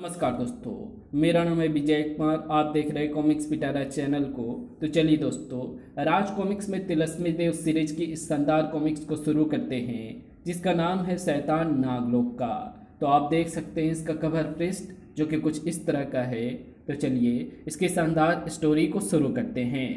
नमस्कार दोस्तों, मेरा नाम है विजय कुमार, आप देख रहे हैं कॉमिक्स पिटारा चैनल को। तो चलिए दोस्तों, राज कॉमिक्स में तिलस्मी देव सीरीज़ की इस शानदार कॉमिक्स को शुरू करते हैं, जिसका नाम है शैतान नागलोक का तो आप देख सकते हैं इसका कवर पृष्ठ, जो कि कुछ इस तरह का है। तो चलिए, इसकी शानदार स्टोरी को शुरू करते हैं।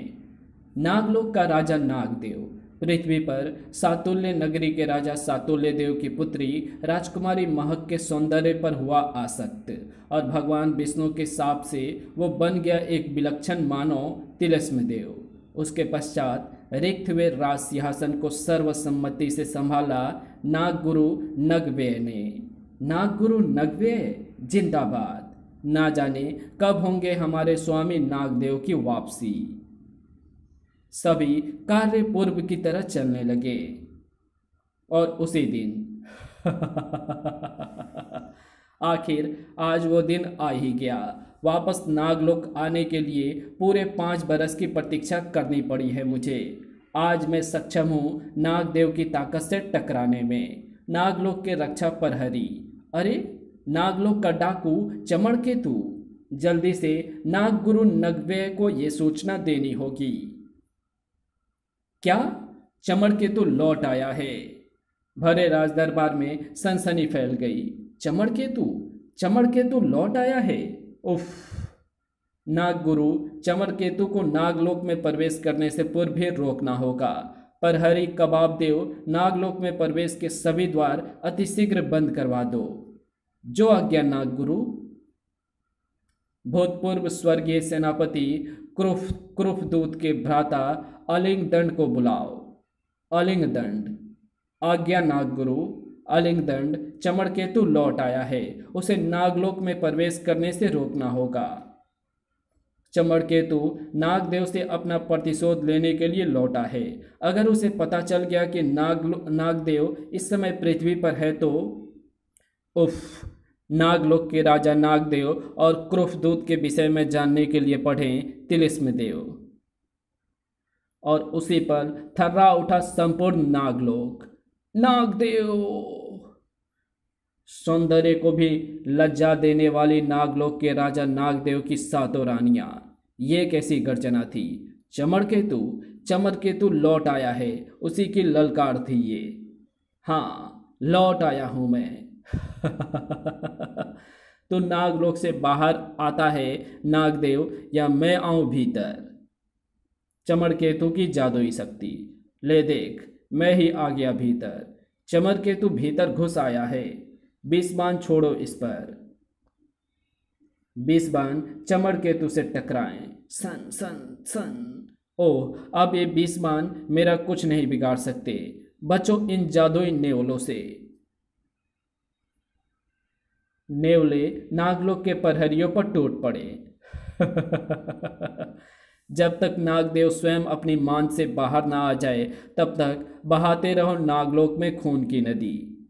नागलोक का राजा नागदेव पृथ्वी पर सातुल्य नगरी के राजा सातुल्य देव की पुत्री राजकुमारी महक के सौंदर्य पर हुआ आसक्त। और भगवान विष्णु के साप से वो बन गया एक विलक्षण मानव, तिलस्म देव। उसके पश्चात रिक्त हुए राज सिंहासन को सर्वसम्मति से संभाला नागगुरु नगव्य ने। नागगुरु नगव्य? जिंदाबाद। ना जाने कब होंगे हमारे स्वामी नागदेव की वापसी। सभी कार्य पूर्व की तरह चलने लगे। और उसी दिन आखिर आज वो दिन आ ही गया। वापस नागलोक आने के लिए पूरे पाँच बरस की प्रतीक्षा करनी पड़ी है मुझे। आज मैं सक्षम हूँ नागदेव की ताकत से टकराने में। नागलोक के रक्षा प्रहरी अरे, नागलोक का डाकू चमड़ के तू। जल्दी से नागगुरु नगव्य को ये सूचना देनी होगी। क्या? चमड़ केतु लौट आया है। भरे राज दरबार में सनसनी फैल गई। चमड़ केतु चमड़ के केतु लौट आया है। उफ! नाग गुरु चमड़ केतु को नागलोक में प्रवेश करने से पूर्व भी रोकना होगा। पर हरि कबाब देव, नागलोक में प्रवेश के सभी द्वार अतिशीघ्र बंद करवा दो। जो आज्ञा नाग गुरु भूतपूर्व स्वर्गीय सेनापति क्रुफ क्रुफ दूत के भ्राता अलिंग दंड को बुलाओ। अलिंग दंड आज्ञा नागगुरु अलिंग दंड चमड़ केतु लौट आया है। उसे नागलोक में प्रवेश करने से रोकना होगा। चमड़ केतु नागदेव से अपना प्रतिशोध लेने के लिए लौटा है। अगर उसे पता चल गया कि नाग नागदेव इस समय पृथ्वी पर है तो उफ नागलोक के राजा नागदेव और क्रुफ दूत के विषय में जानने के लिए पढ़ें तिलिस्म देव और उसी पर थर्रा उठा संपूर्ण नागलोक। नागदेव! सौंदर्य को भी लज्जा देने वाली नागलोक के राजा नागदेव की सातों रानियाँ। ये कैसी गर्जना थी? चमड़ केतु? चमर केतु लौट आया है। उसी की ललकार थी ये। हाँ लौट आया हूँ मैं। तो नागलोक से बाहर आता है नागदेव, या मैं आऊँ भीतर? चमड़ केतु की जादुई शक्ति। ले देख, मैं ही आ गया भीतर। चमर केतु भीतर घुस आया है। बीस छोड़ो इस पर। बीस बान चमड़ केतु से टकराएँ। सन सन सन। ओह, अब ये बीस मेरा कुछ नहीं बिगाड़ सकते। बचो इन जादुई नेवलों से। नेवले नागलोक के प्रहरियों पर टूट पड़े। जब तक नागदेव स्वयं अपनी मान से बाहर ना आ जाए, तब तक बहाते रहो नागलोक में खून की नदी।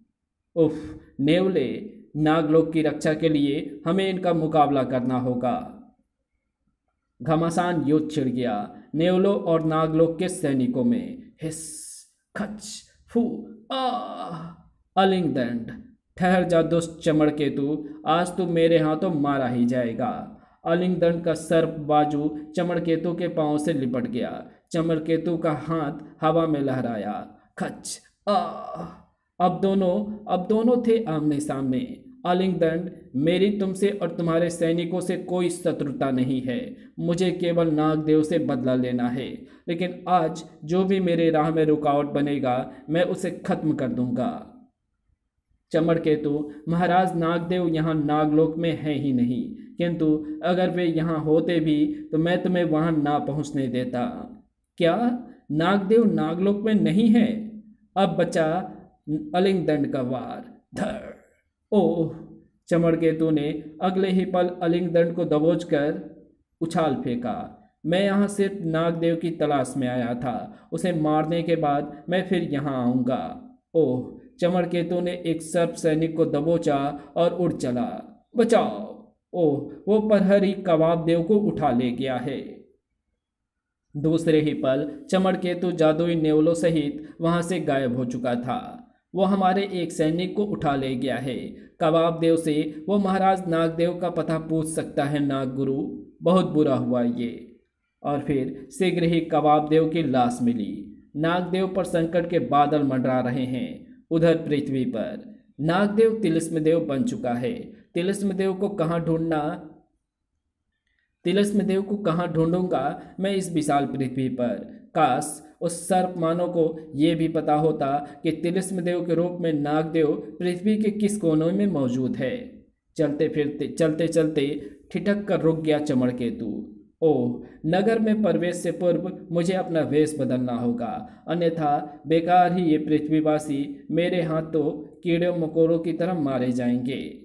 उफ, नेवले, नागलोक की रक्षा के लिए हमें इनका मुकाबला करना होगा। घमासान युद्ध छिड़ गया, नेवलो और नागलोक के सैनिकों में। हिस, खच, फू, आ अलिंग दंड ठहर जा दोस्त चमड़ केतु आज तू मेरे हाथों मारा ही जाएगा। अलिंग दंड का सर्प बाजू चमड़ केतु के पाँव से लिपट गया। चमड़ केतु का हाथ हवा में लहराया। खच, आ। अब दोनों अब दोनों थे आमने सामने। अलिंग दंड मेरी तुमसे और तुम्हारे सैनिकों से कोई शत्रुता नहीं है। मुझे केवल नागदेव से बदला लेना है। लेकिन आज जो भी मेरे राह में रुकावट बनेगा, मैं उसे खत्म कर दूँगा। चमड़ केतु, महाराज नागदेव यहाँ नागलोक में है ही नहीं। किंतु अगर वे यहाँ होते भी तो मैं तुम्हें वहाँ ना पहुँचने देता। क्या? नागदेव नागलोक में नहीं है? अब बचा अलिंग दंड का वार। धर। ओह! चमड़ केतु ने अगले ही पल अलिंग दंड को दबोच कर उछाल फेंका। मैं यहाँ सिर्फ़ नागदेव की तलाश में आया था। उसे मारने के बाद मैं फिर यहाँ आऊँगा। ओह! चमड़ केतु ने एक सर्प सैनिक को दबोचा और उड़ चला। बचाओ। ओह, वो प्रहरी कबाब देव को उठा ले गया है। दूसरे ही पल चमड़ केतु जादुई नेवलों सहित वहाँ से गायब हो चुका था। वो हमारे एक सैनिक को उठा ले गया है। कबाब देव से वो महाराज नागदेव का पता पूछ सकता है नाग गुरु बहुत बुरा हुआ ये। और फिर शीघ्र ही कबाब देव की लाश मिली। नागदेव पर संकट के बादल मंडरा रहे हैं। उधर पृथ्वी पर। नागदेव तिलिस्म देव बन चुका है। तिलिस्म देव को कहाँ ढूंढना? तिलिस्म देव को कहाँ ढूंढूँगा मैं इस विशाल पृथ्वी पर? काश उस सर्प मानव को ये भी पता होता कि तिलिस्म देव के रूप में नागदेव पृथ्वी के किस कोनों में मौजूद है। चलते फिरते, चलते चलते ठिठक कर रुक गया चमड़ केतु। ओह, नगर में प्रवेश से पूर्व मुझे अपना वेश बदलना होगा। अन्यथा, बेकार ही ये पृथ्वीवासी मेरे हाथ तो कीड़े मकोड़ों की तरह मारे जाएँगे।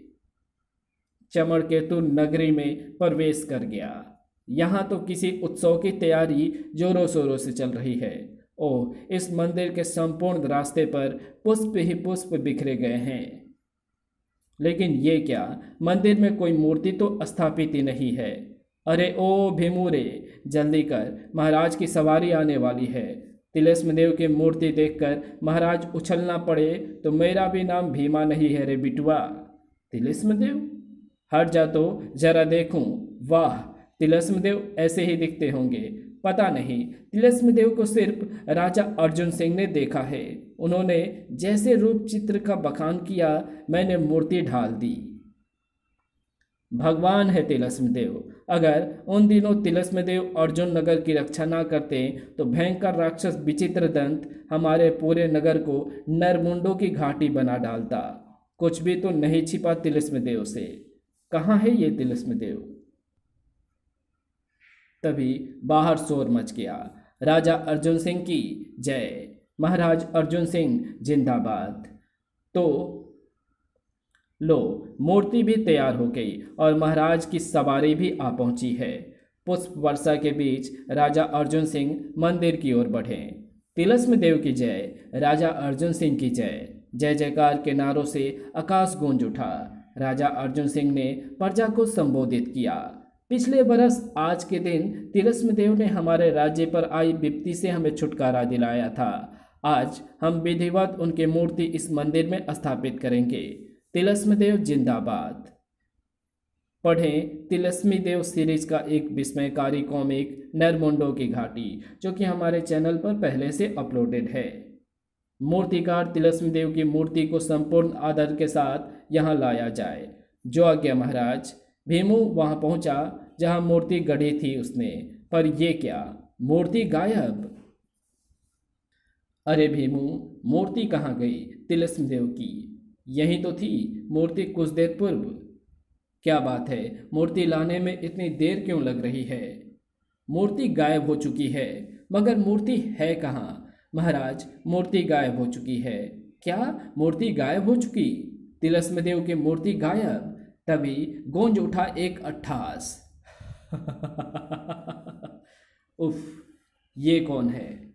चमड़ केतु नगरी में प्रवेश कर गया। यहाँ तो किसी उत्सव की तैयारी जोरों शोरों से चल रही है। ओह, इस मंदिर के संपूर्ण रास्ते पर पुष्प ही पुष्प बिखरे गए हैं। लेकिन ये क्या? मंदिर में कोई मूर्ति तो स्थापित ही नहीं है। अरे ओ भीमुरे, जल्दी कर, महाराज की सवारी आने वाली है। तिलेस्म देव की मूर्ति देखकर महाराज उछलना पड़े तो मेरा भी नाम भीमा नहीं है रे बिटुआ। तिलेस्म देव हट जा तो जरा देखूँ। वाह तिलस्म देव ऐसे ही दिखते होंगे। पता नहीं तिलस्म देव को सिर्फ़ राजा अर्जुन सिंह ने देखा है। उन्होंने जैसे रूप चित्र का बखान किया, मैंने मूर्ति ढाल दी। भगवान है तिलस्म देव अगर उन दिनों तिलस्म देव अर्जुन नगर की रक्षा ना करते तो भयंकर राक्षस विचित्र दंत हमारे पूरे नगर को नरमुंडों की घाटी बना डालता। कुछ भी तो नहीं छिपा तिलस्म देव से। कहाँ है ये तिलस्म देव तभी बाहर शोर मच गया राजा अर्जुन सिंह की, जय। महाराज अर्जुन सिंह, जिंदाबाद। तो लो, मूर्ति भी तैयार हो गई और महाराज की सवारी भी आ पहुँची है। पुष्प वर्षा के बीच राजा अर्जुन सिंह मंदिर की ओर बढ़े। तिलस्म देव की जय, राजा अर्जुन सिंह की जय। जय जयकार के नारों से आकाश गूंज उठा। राजा अर्जुन सिंह ने प्रजा को संबोधित किया। पिछले बरस आज के दिन तिलस्म देव ने हमारे राज्य पर आई विपत्ति से हमें छुटकारा दिलाया था। आज हम विधिवत उनकी मूर्ति इस मंदिर में स्थापित करेंगे। तिलस्म देव जिंदाबाद। पढ़ें तिलस्मी देव सीरीज़ का एक विस्मयकारी कॉमिक नरमुंडो की घाटी, जो कि हमारे चैनल पर पहले से अपलोडेड है। मूर्तिकार तिलस्म देव की मूर्ति को संपूर्ण आदर के साथ यहाँ लाया जाए। जो आज्ञा महाराज, भीमू वहाँ पहुँचा, जहाँ मूर्ति गढ़ी थी उसने। पर यह क्या, मूर्ति गायब? अरे भीमू, मूर्ति कहाँ गई तिलस्म देव की? यही तो थी मूर्ति कुछ देर पूर्व। क्या बात है, मूर्ति लाने में इतनी देर क्यों लग रही है? मूर्ति गायब हो चुकी है, मगर मूर्ति है कहाँ? महाराज, मूर्ति गायब हो चुकी है। क्या मूर्ति गायब हो चुकी? तिलस्म देव की मूर्ति गायब? तभी गूंज उठा एक अट्ठास। उफ, ये कौन है?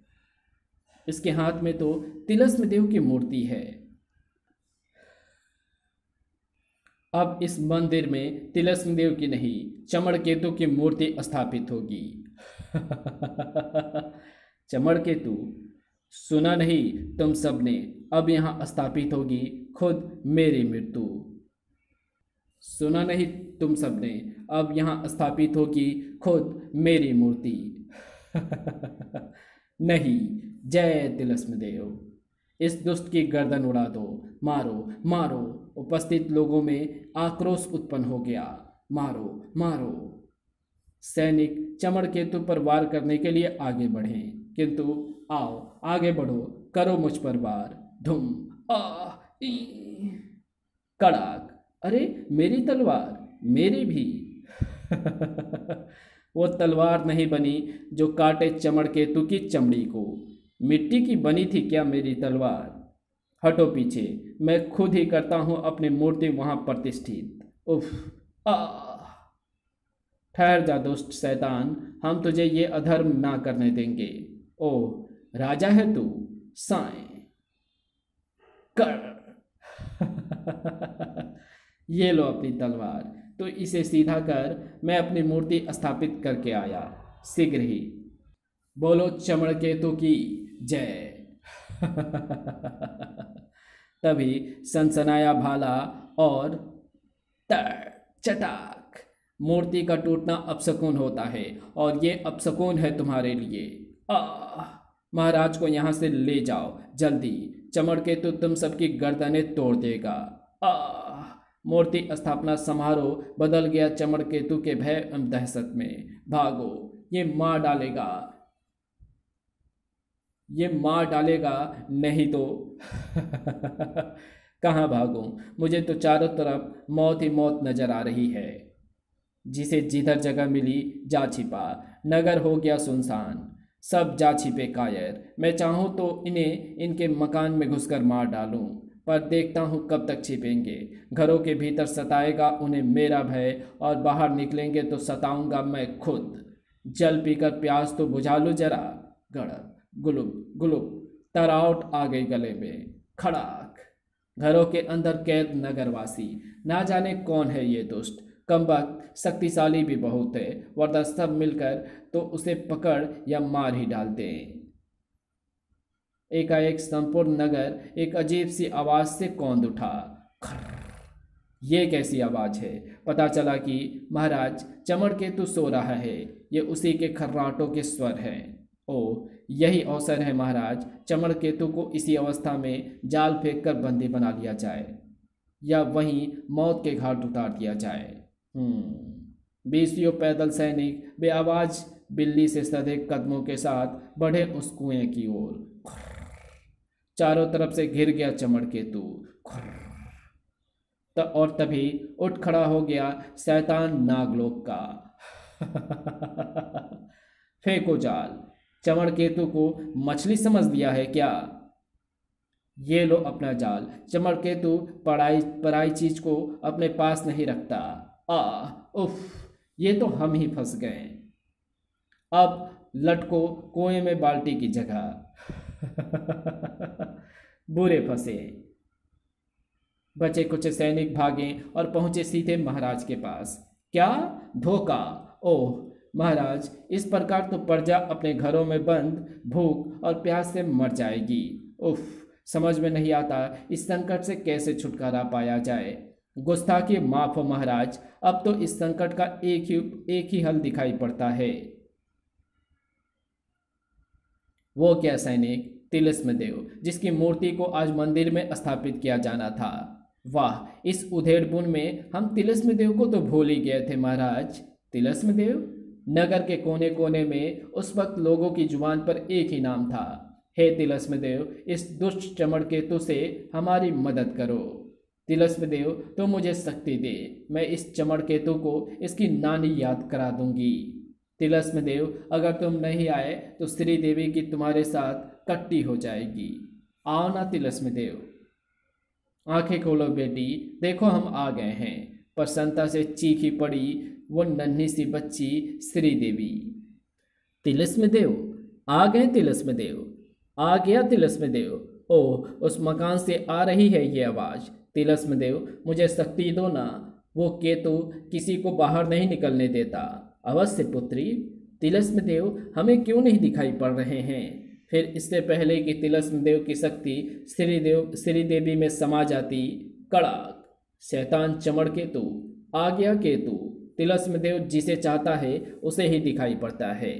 इसके हाथ में तो तिलस्म देव की मूर्ति है। अब इस मंदिर में तिलस्म देव की नहीं चमड़ केतु की मूर्ति स्थापित होगी। चमड़ केतु सुना नहीं तुम सबने, अब यहाँ स्थापित होगी खुद मेरी मृत्यु। सुना नहीं तुम सबने, अब यहाँ स्थापित होगी खुद मेरी मूर्ति। नहीं, जय तिलस्म देव इस दुष्ट की गर्दन उड़ा दो, मारो मारो उपस्थित लोगों में आक्रोश उत्पन्न हो गया। मारो मारो। सैनिक चमड़ केतु पर वार करने के लिए आगे बढ़े। किंतु आओ, आगे बढ़ो, करो मुझ पर वार। धुम, आ, ई। कड़ाक, अरे, मेरी तलवार, मेरी भी। वो तलवार नहीं बनी जो काटे चमड़ केतु की चमड़ी को। मिट्टी की बनी थी क्या मेरी तलवार? हटो पीछे। मैं खुद ही करता हूँ अपनी मूर्ति वहाँ प्रतिष्ठित। उफ ठहर जा दुष्ट शैतान, हम तुझे ये अधर्म ना करने देंगे। ओ, राजा है तू? साए कर। ये लो अपनी तलवार। तो इसे सीधा कर, मैं अपनी मूर्ति स्थापित करके आया। शीघ्र ही। बोलो चमड़ केतु की जय। तभी सनसनाया भाला और चटाक। मूर्ति का टूटना अपसकून होता है और ये अपसकून है तुम्हारे लिए। आ महाराज को यहाँ से ले जाओ, जल्दी। चमड़ के तो तुम सबकी गर्दनें तोड़ देगा। आ मूर्ति स्थापना समारोह बदल गया चमड़ केतु के भय दहशत में। भागो, ये मार डालेगा। ये मार डालेगा, नहीं तो। कहाँ भागूं? मुझे तो चारों तरफ़ मौत ही मौत नज़र आ रही है। जिसे जिधर जगह मिली, जा छिपा। नगर हो गया सुनसान। सब जा छिपे कायर। मैं चाहूँ तो इन्हें इनके मकान में घुसकर मार डालूं, पर देखता हूँ कब तक छिपेंगे। घरों के भीतर सताएगा उन्हें मेरा भय, और बाहर निकलेंगे तो सताऊँगा मैं खुद। जल पीकर प्यास तो बुझा लूँ जरा गड़ब गुलुब गुलुब, तराउट आ गई गले में। खड़ाक। घरों के अंदर कैद नगरवासी। ना जाने कौन है ये दुष्ट। कम वक्त शक्तिशाली भी बहुत है। वरना सब मिलकर तो उसे पकड़ या मार ही डालते हैं। एकाएक संपूर्ण नगर एक अजीब सी आवाज़ से कौंद उठा। खर ये कैसी आवाज़ है? पता चला कि महाराज, चमड़ केतु सो रहा है। ये उसी के खर्राटों के स्वर हैं। ओ यही अवसर है महाराज, चमड़ केतु को इसी अवस्था में जाल फेंक कर बंदी बना लिया जाए, या वहीं मौत के घाट उतार दिया जाए। बीसियों पैदल सैनिक बे आवाज़ बिल्ली से सधे कदमों के साथ बढ़े उस कुएँ की ओर। चारों तरफ़ से घिर गया चमड़ केतु। त और तभी उठ खड़ा हो गया शैतान नागलोक का। फेंको जाल। चमड़ केतु को मछली समझ दिया है क्या? ये लो अपना जाल। चमड़ केतु पढ़ाई पराई चीज़ को अपने पास नहीं रखता। आ, उफ, ये तो हम ही फंस गए। अब लटको कुएँ में बाल्टी की जगह। बुरे फंसे। बचे कुछ सैनिक भागे और पहुँचे सीधे महाराज के पास। क्या? धोखा। ओह महाराज, इस प्रकार तो प्रजा अपने घरों में बंद, भूख और प्यास से मर जाएगी। उफ, समझ में नहीं आता इस संकट से कैसे छुटकारा पाया जाए। गुस्ताखी, माफ़ महाराज, अब तो इस संकट का एक ही एक ही हल दिखाई पड़ता है। वो क्या सैनिक तिलस्म देव, जिसकी मूर्ति को आज मंदिर में स्थापित किया जाना था। वाह, इस उधेड़ बुन में हम तिलस्म देव को तो भूल ही गए थे महाराज। तिलस्म देव? नगर के कोने कोने में उस वक्त लोगों की ज़ुबान पर एक ही नाम था। हे तिलस्म देव इस दुष्ट चमड़ केतु से हमारी मदद करो। तिलस्म देव तो मुझे शक्ति दे। मैं इस चमड़ केतु को इसकी नानी याद करा दूँगी। तिलस्म देव अगर तुम नहीं आए तो श्री देवी की तुम्हारे साथ कट्टी हो जाएगी। आओ ना तिलस्म देव आँखें खोलो बेटी, देखो हम आ गए हैं। प्रसन्नता से चीखी पड़ी वो नन्ही सी बच्ची श्रीदेवी। तिलस्म देव, आ गए तिलस्म देव, आ गया तिलस्म देव। ओह, उस मकान से आ रही है ये आवाज़। तिलस्म देव, मुझे शक्ति दो ना, वो केतु किसी को बाहर नहीं निकलने देता। अवश्य पुत्री, तिलस्म देव, हमें क्यों नहीं दिखाई पड़ रहे हैं? फिर इससे पहले कि तिलस्म देव की शक्ति श्रीदेव, श्रीदेवी में समा जाती कड़ाक शैतान चमड़ केतु आ गया केतु, तिलस्म देव जिसे चाहता है, उसे ही दिखाई पड़ता है।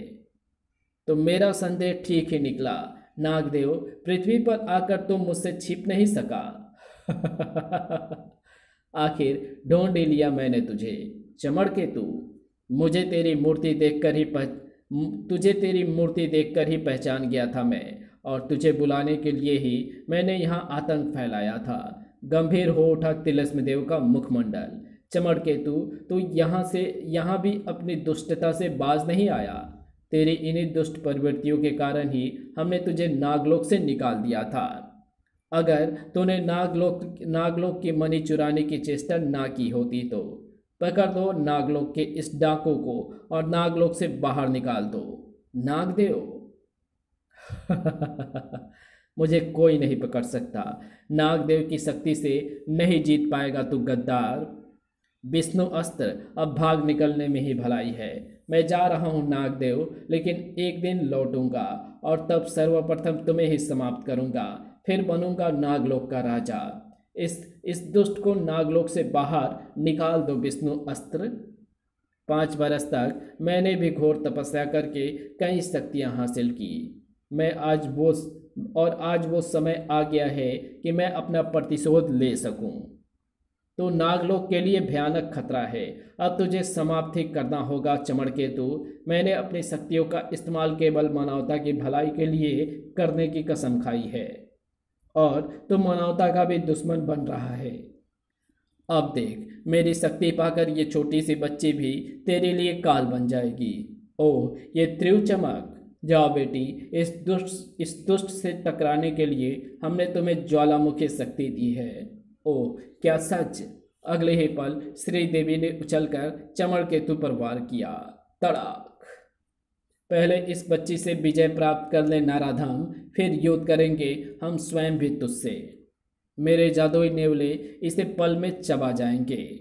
तो मेरा संदेह ठीक ही निकला। नागदेव, पृथ्वी पर आकर तुम मुझसे छिप नहीं सका। आखिर ढूंढ लिया मैंने तुझे। चमड़ के तू मुझे तेरी मूर्ति देखकर ही पह, तुझे तेरी मूर्ति देखकर ही पहचान गया था मैं, और तुझे बुलाने के लिए ही मैंने यहाँ आतंक फैलाया था। गंभीर हो उठा तिलस्म देव का मुखमंडल। चमड़ केतु तो यहाँ से, यहाँ भी अपनी दुष्टता से बाज नहीं आया। तेरी इन्हीं दुष्ट प्रवृत्तियों के कारण ही हमने तुझे नागलोक से निकाल दिया था। अगर तूने नागलोक नागलोक की मनी चुराने की चेष्टा ना की होती तो पकड़ दो नागलोक के इस डाकू को और नागलोक से बाहर निकाल दो। नागदेव। मुझे कोई नहीं पकड़ सकता। नागदेव की शक्ति से नहीं जीत पाएगा तू गद्दार। विष्णु अस्त्र अब भाग निकलने में ही भलाई है। मैं जा रहा हूँ नागदेव, लेकिन एक दिन लौटूँगा और तब सर्वप्रथम तुम्हें ही समाप्त करूँगा। फिर बनूँगा नागलोक का राजा। इस इस दुष्ट को नागलोक से बाहर निकाल दो विष्णु अस्त्र। पाँच बरस तक मैंने भी घोर तपस्या करके कई शक्तियाँ हासिल की। मैं आज वो और आज वो समय आ गया है कि मैं अपना प्रतिशोध ले सकूँ। तो नागलोक के लिए भयानक खतरा है। अब तुझे समाप्ति करना होगा चमड़ केतु मैंने अपनी शक्तियों का इस्तेमाल केवल मानवता की भलाई के लिए करने की कसम खाई है। और तू मानवता का भी दुश्मन बन रहा है। अब देख, मेरी शक्ति पाकर ये छोटी सी बच्ची भी तेरे लिए काल बन जाएगी। ओ ये त्रिव चमक। जाओ बेटी, इस दुष्ट इस दुष्ट से टकराने के लिए हमने तुम्हें ज्वालामुखी शक्ति दी है। ओ क्या सच? अगले ही पल श्री देवी ने उछलकर चमड़ केतु पर वार किया। तड़ाक। पहले इस बच्ची से विजय प्राप्त कर ले नाराधाम, फिर युद्ध करेंगे हम स्वयं भी तुझसे। मेरे जादुई नेवले, इसे पल में चबा जाएँगे।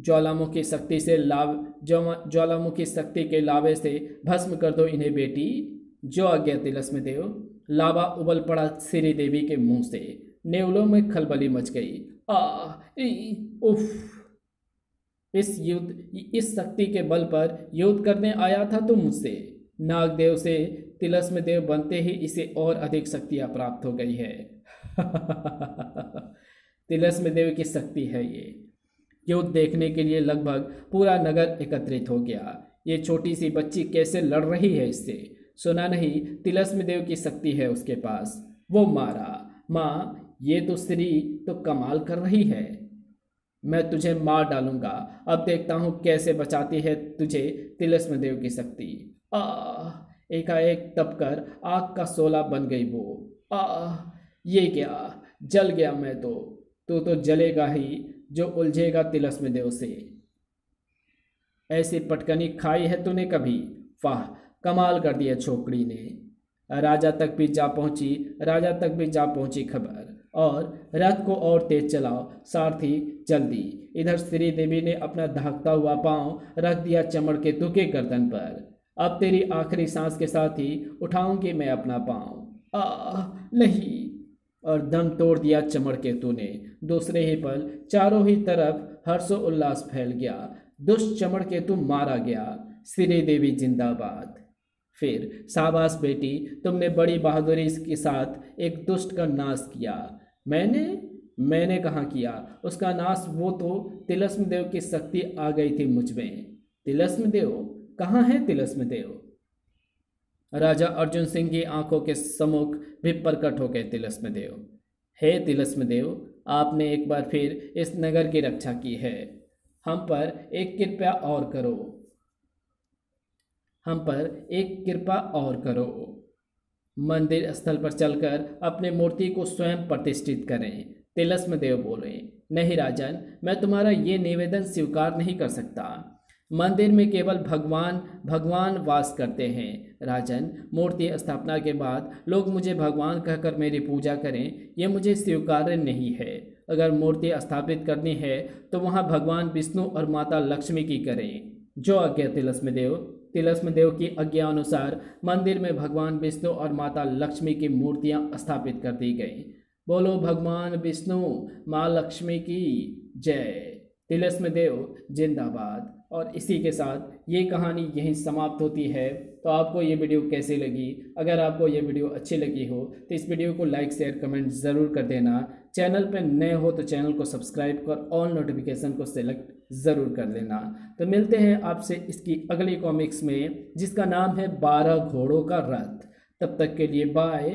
ज्वालामुखी शक्ति से लाभ ज्वालामुखी शक्ति के लावे से भस्म कर दो इन्हें बेटी। जो आज्ञा तिलस्म देव, लावा उबल पड़ा श्री देवी के मुँह से, नेवलों में खलबली मच गई। आ उफ। इस युद्ध, इस शक्ति के बल पर युद्ध करने आया था तो मुझसे। नागदेव से तिलस्म देव बनते ही इसे और अधिक शक्तियाँ प्राप्त हो गई है। तिलस्म देव की शक्ति है ये। युद्ध देखने के लिए लगभग पूरा नगर एकत्रित हो गया। ये छोटी सी बच्ची कैसे लड़ रही है इससे? सुना नहीं तिलस्म देव की शक्ति है उसके पास। वो मारा माँ ये तो स्त्री तो कमाल कर रही है। मैं तुझे मार डालूँगा। अब देखता हूँ कैसे बचाती है तुझे तिलस्म देव की शक्ति। आ एकाएक तपकर आग का सोला बन गई वो। आ ये क्या? जल गया मैं तो। तू तो, तो जलेगा ही जो उलझेगा तिलस्म देव से। ऐसी पटकनी खाई है तूने कभी? वाह कमाल कर दिया छोकड़ी ने। राजा तक भी जा पहुँची, राजा तक भी जा पहुँची खबर, और रथ को और तेज चलाओ, सारथी जल्दी। इधर श्री देवी ने अपना धाकता हुआ पाँव रख दिया चमड़ के तुके गर्दन पर। अब तेरी आखिरी सांस के साथ ही उठाऊँगी मैं अपना पाँव। आ नहीं। और दम तोड़ दिया चमड़ के तू ने दूसरे ही पल चारों ही तरफ़ हर्षो उल्लास फैल गया। दुष्ट चमड़ के तू मारा गया। श्री देवी जिंदाबाद। फिर, शाबाश बेटी, तुमने बड़ी बहादुरी के साथ एक दुष्ट का नाश किया। मैंने? मैंने कहाँ किया? उसका नाश वो तो तिलस्म देव की शक्ति आ गई थी मुझमें। तिलस्म देव कहाँ है तिलस्म देव राजा अर्जुन सिंह की आँखों के सम्मुख भी प्रकट हो गए तिलस्म देव हे तिलस्म देव आपने एक बार फिर इस नगर की रक्षा की है। हम पर एक कृपया और करो। हम पर एक कृपा और करो। मंदिर स्थल पर चलकर अपने मूर्ति को स्वयं प्रतिष्ठित करें। तिलस्म देव बोले, नहीं राजन, मैं तुम्हारा ये निवेदन स्वीकार नहीं कर सकता। मंदिर में केवल भगवान भगवान वास करते हैं। राजन, मूर्ति स्थापना के बाद लोग मुझे भगवान कहकर मेरी पूजा करें यह मुझे स्वीकार्य नहीं है। अगर मूर्ति स्थापित करनी है तो वहाँ भगवान विष्णु और माता लक्ष्मी की करें। जो आज्ञा तिलस्म देव तिलस्म देव की आज्ञा अनुसार मंदिर में भगवान विष्णु और माता लक्ष्मी की मूर्तियाँ स्थापित कर दी गई। बोलो, भगवान विष्णु, माँ लक्ष्मी की जय। तिलस्म देव, जिंदाबाद। और इसी के साथ ये कहानी यहीं समाप्त होती है। तो आपको ये वीडियो कैसी लगी? अगर आपको ये वीडियो अच्छी लगी हो तो इस वीडियो को लाइक, शेयर, कमेंट ज़रूर कर देना। चैनल पर नए हो तो चैनल को सब्सक्राइब कर, ऑल नोटिफिकेशन को सिलेक्ट ज़रूर कर लेना। तो मिलते हैं आपसे इसकी अगली कॉमिक्स में, जिसका नाम है बारह घोड़ों का रथ। तब तक के लिए बाय